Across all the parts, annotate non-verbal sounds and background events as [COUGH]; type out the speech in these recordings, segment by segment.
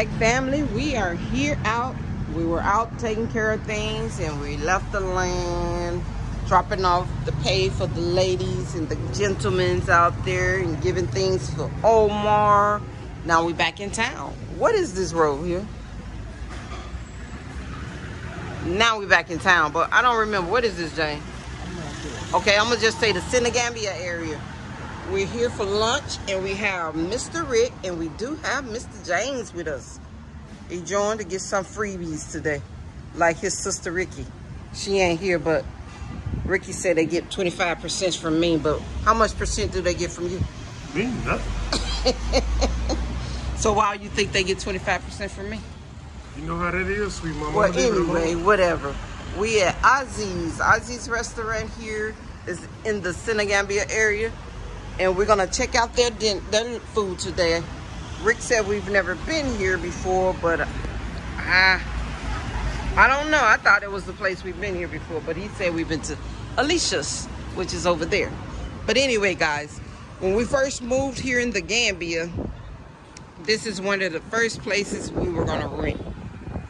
BAG family we are here out. We were out taking care of things and we left the land dropping off the pay for the ladies and the gentlemen's out there and giving things for Omar. Now we back in town. What is this road here? Now we back in town but I don't remember. What is this Jane? Okay I'm gonna just say the Senegambia area we're here for lunch and we have Mr. Rick and we do have Mr. James with us. He joined to get some freebies today, like his sister Ricky. She ain't here, but Ricky said they get 25% from me, but how much percent do they get from you? Me, nothing. [LAUGHS] so why do you think they get 25% from me? You know how that is, sweet mama. Well, anyway, whatever. We at Ozzy's. Ozzy's restaurant here is in the Senegambia area and we're gonna check out their, their food today. Rick said we've never been here before, but I, I don't know. I thought it was the place we've been here before, but he said we've been to Alicia's, which is over there. But anyway, guys, when we first moved here in the Gambia, this is one of the first places we were gonna rent.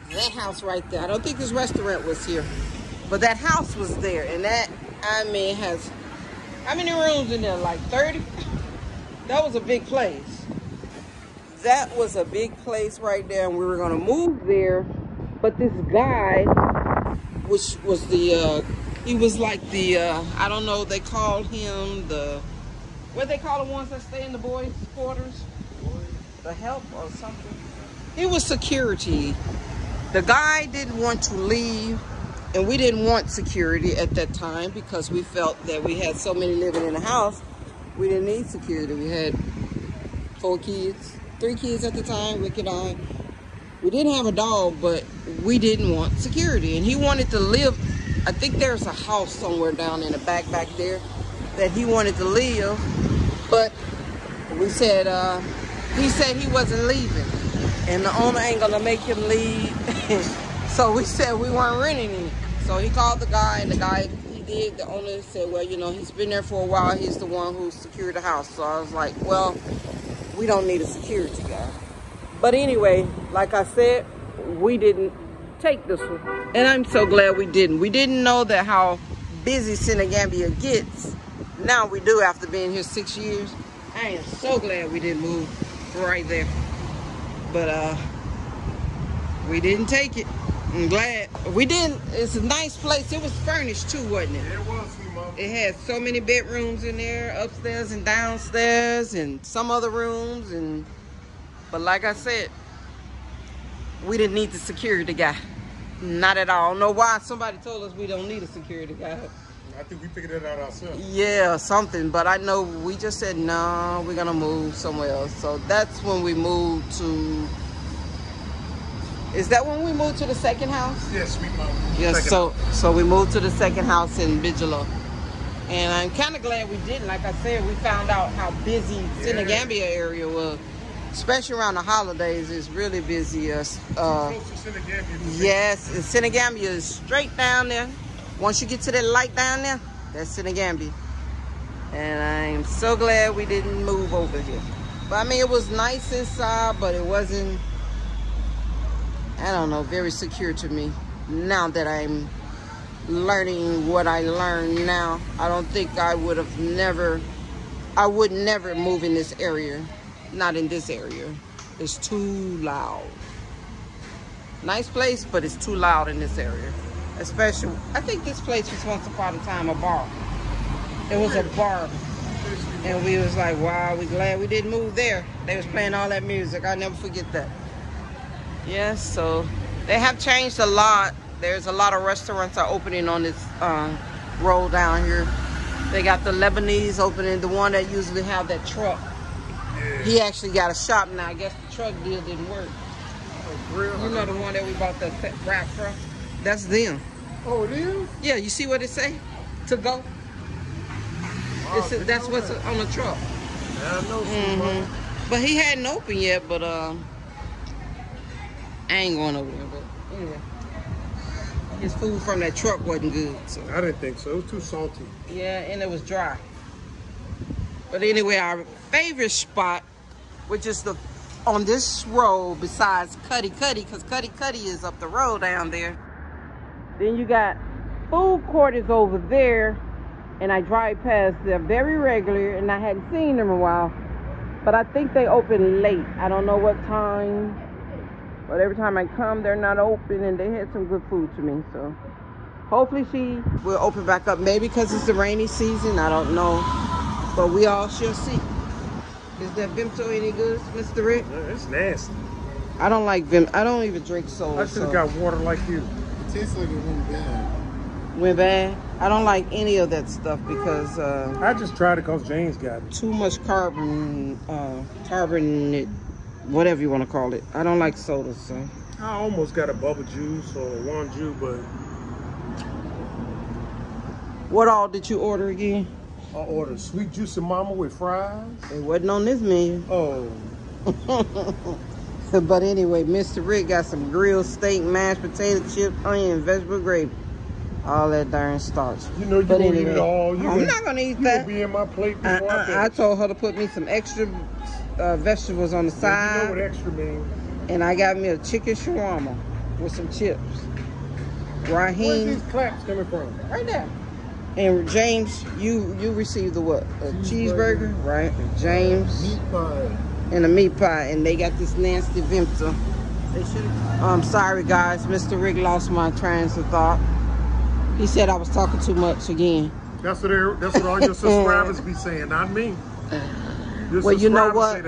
That house right there. I don't think this restaurant was here, but that house was there, and that I mean has how many rooms in there? Like 30? That was a big place. That was a big place right there, and we were gonna move there. But this guy, which was the, uh, he was like the, uh, I don't know, they called him the, what they call the ones that stay in the boys' quarters? The help or something? He was security. The guy didn't want to leave and we didn't want security at that time because we felt that we had so many living in the house, we didn't need security. We had four kids, three kids at the time, Rick and I. We didn't have a dog, but we didn't want security. And he wanted to live, I think there's a house somewhere down in the back back there that he wanted to live. But we said, uh, he said he wasn't leaving. And the owner ain't gonna make him leave. [LAUGHS] so we said we weren't renting it. So he called the guy, and the guy, he did, the owner said, well, you know, he's been there for a while. He's the one who secured the house. So I was like, well, we don't need a security guy. But anyway, like I said, we didn't take this one. And I'm so glad we didn't. We didn't know that how busy Senegambia gets. Now we do after being here six years. I am so glad we didn't move right there. But uh, we didn't take it. I'm glad. We didn't. It's a nice place. It was furnished too, wasn't it? It was, Mom. It had so many bedrooms in there, upstairs and downstairs, and some other rooms. And but like I said, we didn't need the security guy. Not at all. Know why somebody told us we don't need a security guy. I think we figured it out ourselves. Yeah, something. But I know we just said no. We're gonna move somewhere else. So that's when we moved to is that when we moved to the second house? Yes, we moved. Yes, so so we moved to the second house in Bijilo. And I'm kind of glad we didn't. Like I said, we found out how busy yeah. Senegambia area was. Especially around the holidays, it's really busy. Uh, uh, yes, Senegambia is straight down there. Once you get to that light down there, that's Senegambia. And I'm so glad we didn't move over here. But I mean, it was nice inside, but it wasn't I don't know, very secure to me now that I'm learning what I learned now. I don't think I would have never, I would never move in this area. Not in this area. It's too loud. Nice place, but it's too loud in this area. Especially, I think this place was once upon a time a bar. It was a bar. And we was like, wow, we glad we didn't move there. They was playing all that music. I'll never forget that. Yes, so they have changed a lot. There's a lot of restaurants are opening on this uh, road down here. They got the Lebanese opening, the one that usually have that truck. Yeah. He actually got a shop now. I guess the truck deal didn't work. Grill, you know the one that we bought the wrap from? That's them. Oh, it is? Yeah, you see what it say? To go? Wow, a, that's what's that. on the truck. Yeah, I know. Mm -hmm. But he hadn't opened yet, but um, I ain't going over there, but anyway. His food from that truck wasn't good. So. I didn't think so. It was too salty. Yeah, and it was dry. But anyway, our favorite spot, which is the on this road besides Cuddy Cuddy, because Cuddy Cuddy is up the road down there. Then you got food court is over there, and I drive past there very regular, and I hadn't seen them in a while. But I think they open late. I don't know what time, but every time I come, they're not open, and they had some good food to me. So hopefully she will open back up. Maybe because it's the rainy season. I don't know, but we all shall see. Is that Vimto any good, Mr. Rick? It's nasty. I don't like Vim. I don't even drink soda. I should have so. got water like you. It tastes like it went bad. Went bad. I don't like any of that stuff because uh, I just tried it because James got it. too much carbon, uh, carbon, whatever you want to call it. I don't like sodas, so. I almost got a bubble juice or juice, but What all did you order again? I ordered sweet juice and mama with fries. It wasn't on this menu. Oh, [LAUGHS] but anyway, Mr. Rick got some grilled steak, mashed potato chips, onion, vegetable gravy. All that darn starch. you know you But gonna eat it all. You I'm gonna- not gonna eat that. be in my plate uh, before I, uh, I, I told her to put me some extra uh, vegetables on the side. You know what extra means? and I got me a chicken shawarma with some chips. Where's Raheem, these claps coming from? right there. And James, you you received the what? A cheeseburger, Cheeseburger. right? James Meat pie. and a meat pie, and they got this nasty Vimto. They should. I'm sorry, guys. Mr. Rick lost my train of thought. He said I was talking too much again. That's what that's what all your [LAUGHS] subscribers be saying, not me. [LAUGHS] Well, you know what?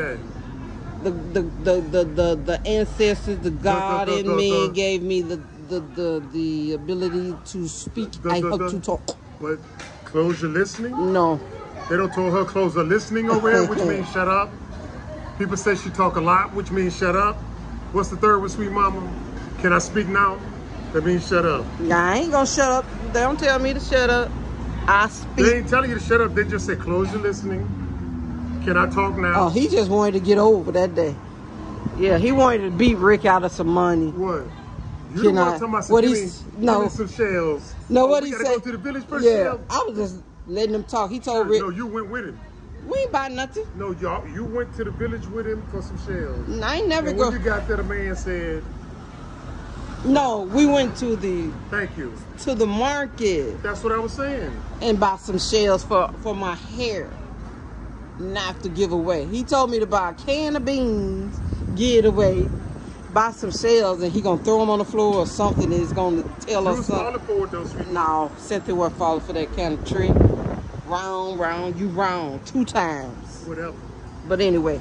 The the the the the, the ancestors, the God the- in me gave me the the the, the ability to speak. I hope to talk. But close your listening. No. They don't told her close her listening over here, which means [LAUGHS] shut up. People say she talk a lot, which means shut up. What's the third with sweet mama? Can I speak now? That means shut up. Nah, I ain't gonna shut up. They don't tell me to shut up. I speak. They ain't telling you to shut up. They just say close your listening. Can I talk now? Oh, he just wanted to get over that day. Yeah, he wanted to beat Rick out of some money. what? You Can I- talking about some, what me- no. some shells. No, Oh, what he said? go to the village first. Yeah, shell? I was just letting him talk. He told Rick, No, you went with him. "We ain't buy nothing." No, y'all, you went to the village with him for some shells. I ain't never And go. when you got there, the man said, No, we went to the "Thank you." to the market That's what I was saying. and bought some shells for for my hair, not to give away. He told me to buy a can of beans, give it away, buy some shells, and he gonna throw them on the floor or something. And he's gonna tell us something. for it. No, Cynthia wasn't falling for that kind of trick. Round, round, you round two times. Whatever. But anyway,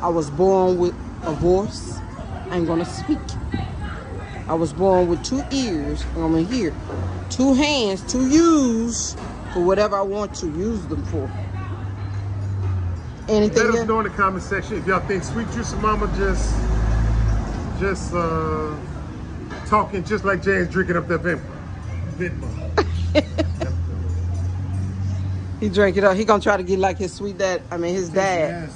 I was born with a voice. I ain't gonna speak. I was born with two ears. and I'm gonna hear. Two hands to use for whatever I want to use them for. Anything Let us else? know in the comment section if y'all think Sweet Juicy Mama just, just uh, talking just like James drinking up that vim. Vidma. [LAUGHS] He drank it up. He gonna try to get like his sweet dad. I mean his dad.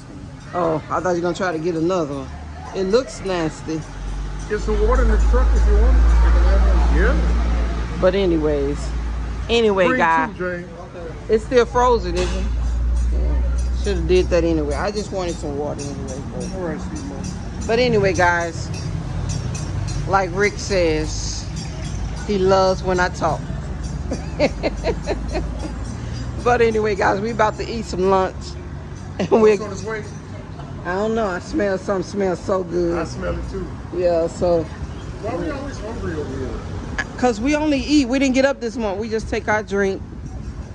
Oh, I thought you gonna try to get another one. It looks nasty. Get some water in the truck if you want. Yeah. But anyways, anyway, two, it's still frozen, isn't it? Should have did that anyway. I just wanted some water anyway. but- All right. But anyway, guys, like Rick says, he loves when I talk. [LAUGHS] but anyway, guys, we about to eat some lunch, [LAUGHS] and we It's on its way. I don't know. I smell something smells so good. I smell it too. Yeah, so Why are we always hungry over here? Cause we only eat. We didn't get up this morning. We just take our drink.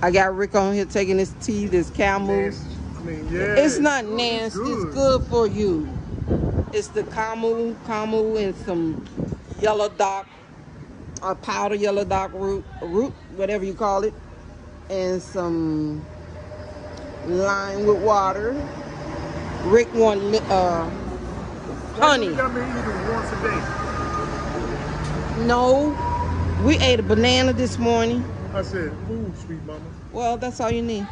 I got Rick on here taking his tea, this camels. Yeah. It's not good, nasty. It's good for you. It's the camu, camu, and some yellow dock, a powder yellow dock root, root, whatever you call it, and some lime with water. Rick want uh, honey. You got me eating once a day. No, we ate a banana this morning. I said, ooh, sweet mama. Well, that's all you need.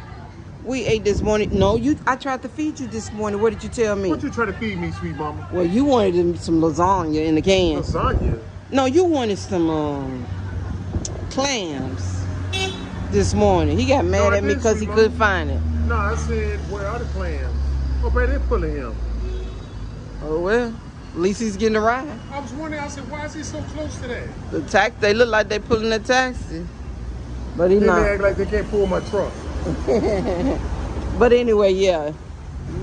We ate this morning. No, you. I tried to feed you this morning. What did you tell me? What you try to feed me, sweet mama? Well, you wanted some lasagna in the can. Lasagna. No, you wanted some um, clams this morning. He got mad I at me because he sweet couldn't find it. No, I said, where are the clams? Oh, baby, they're full of him. Oh well, at least he's getting a ride. I was wondering. I said, why is he so close to that? The tax, they look like they're pulling a taxi, but he Then not. they act like they can't pull my truck. [LAUGHS] But anyway, yeah,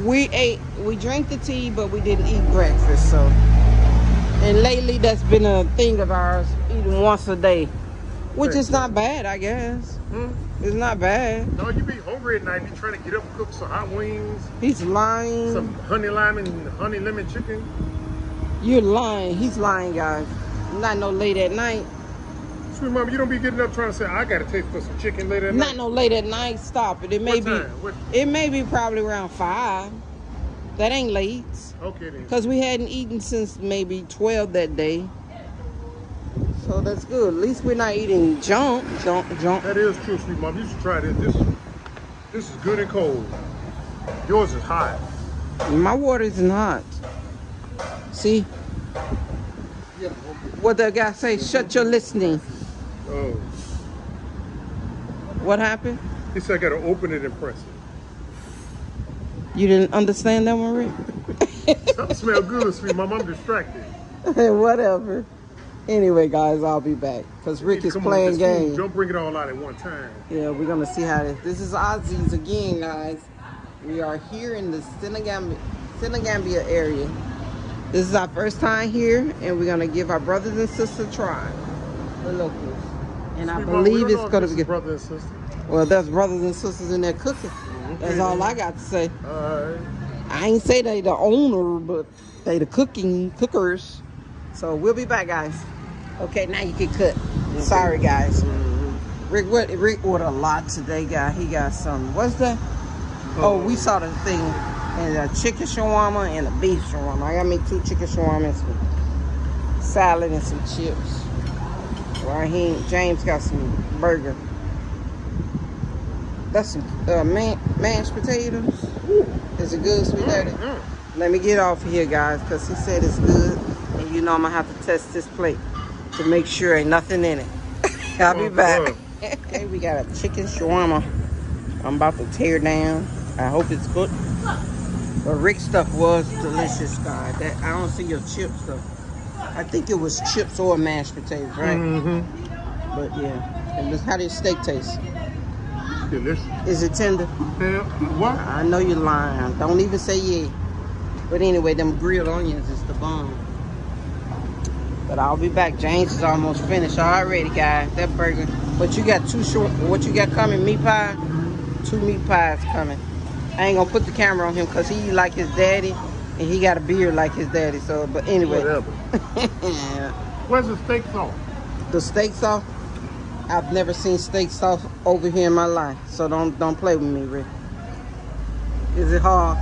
we ate, we drank the tea, but we didn't eat breakfast. So, and lately that's been a thing of ours, eating once a day, which is not bad, I guess. Hmm? It's not bad. No, you be hungry at night. You trying to get up and cook some hot wings, He's lying. some honey lime and honey lemon chicken. You're lying. He's lying, guys. Not no late at night. Mama, you don't be getting up trying to say, I got to taste for some chicken later at Not night. no late at night. Stop it. It may What be. What- It may be probably around five. That ain't late. Okay then. Cause we hadn't eaten since maybe twelve that day. So that's good. At least we're not eating junk, junk, junk. That is true, sweet mama. You should try this. This, this is good and cold. Yours is hot. My water isn't hot. See what the guy say? Shut your listening. Oh, What happened? he said I got to open it and press it. You didn't understand that one, Rick? [LAUGHS] Something smell good, sweet mama. I'm distracted. [LAUGHS] Whatever. Anyway, guys, I'll be back because Rick is playing games. Don't bring it all out at one time. Yeah, we're gonna see how this. This is Ozzy's again, guys. We are here in the Senegambia, Senegambia area. This is our first time here, and we're gonna give our brothers and sisters a try, the locals. And I Sweet mama, we believe it's know gonna be brother and sister. Well, there's brothers and sisters in there cooking. Mm-hmm. That's all I got to say. All right. I ain't say they the owner, but they the cooking cookers. So we'll be back, guys. Okay, now you can cut. Mm-hmm. Sorry, guys. Mm-hmm. Rick, what Rick ordered a lot today, guy. He got some. What's that? Oh, oh, we saw the thing, and a chicken shawarma and a beef shawarma. I got me two chicken shawarma and some salad and some chips. Raheem James got some burger. That's some uh, man, mashed potatoes. Is it good, sweet daddy? Let me get off here, guys, because he said it's good. And you know I'm going to have to test this plate to make sure ain't nothing in it. [LAUGHS] I'll be back. okay, we got a chicken shawarma. I'm about to tear down. I hope it's good. But Rick's stuff was delicious, guys. That I don't see your chips, stuff. I think it was chips or mashed potatoes, right? Mm-hmm. But yeah. And how does steak taste? Delicious. Is it tender? Hell, what? I know you're lying. Don't even say yeah. But anyway, them grilled onions is the bomb. But I'll be back. James is almost finished already, guys. That burger. But you got two short. What you got coming? Meat pie. Two meat pies coming. I ain't gonna put the camera on him because he like his daddy, and he got a beard like his daddy. So, but anyway, Whatever. [LAUGHS] Where's the steak sauce? the steak sauce. I've never seen steak sauce over here in my life. So don't don't play with me, Rick. Is it hard?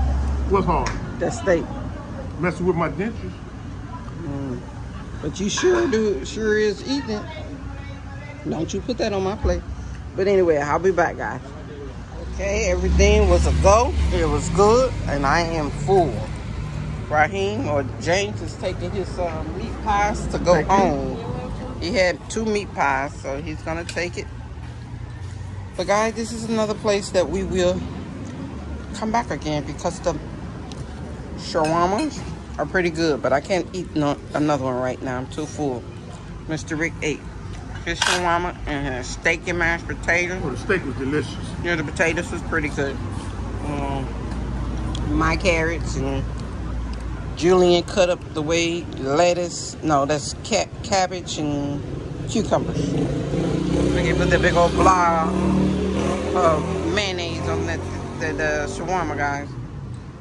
What's hard? That steak. Messing with my dentures? Mm. But you sure do, sure is eating it. Don't you put that on my plate. But anyway, I'll be back, guys. Okay, everything was a go. It was good, and I am full. Raheem or James is taking his uh, meat pies to go home. He had two meat pies, so he's gonna take it. But guys, this is another place that we will come back again because the shawarmas are pretty good, but I can't eat no, another one right now. I'm too full. Mr. Rick ate fish shawarma and steak and mashed potatoes. Oh, the steak was delicious. Yeah, the potatoes was pretty good. Um, my carrots and julienne cut up the way lettuce. No, that's ca- cabbage and cucumbers. Look at put that big old blob of mayonnaise on that the uh, shawarma, guys.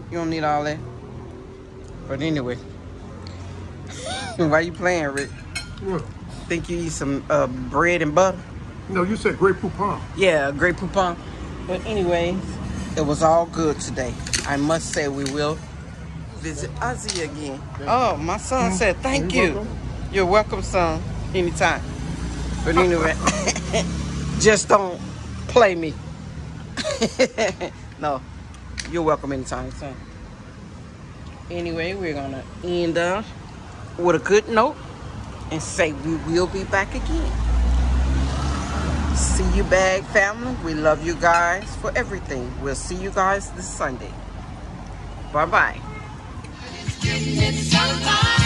You don't need all that. But anyway, [LAUGHS] why you playing, Rick? What? Think you eat some uh, bread and butter? No, you said Grey Poupon. Yeah, Grey Poupon. But anyways, it was all good today. I must say we will visit Ozzy again. Oh, my son hmm. said thank You're you. welcome. You're welcome, son. Anytime. But anyway, [LAUGHS] just don't play me. [LAUGHS] no, you're welcome anytime, son. Anyway, we're gonna end up with a good note and say we will be back again. See you, Bag family. We love you guys for everything. We'll see you guys this Sunday. Bye bye bye. It's alive.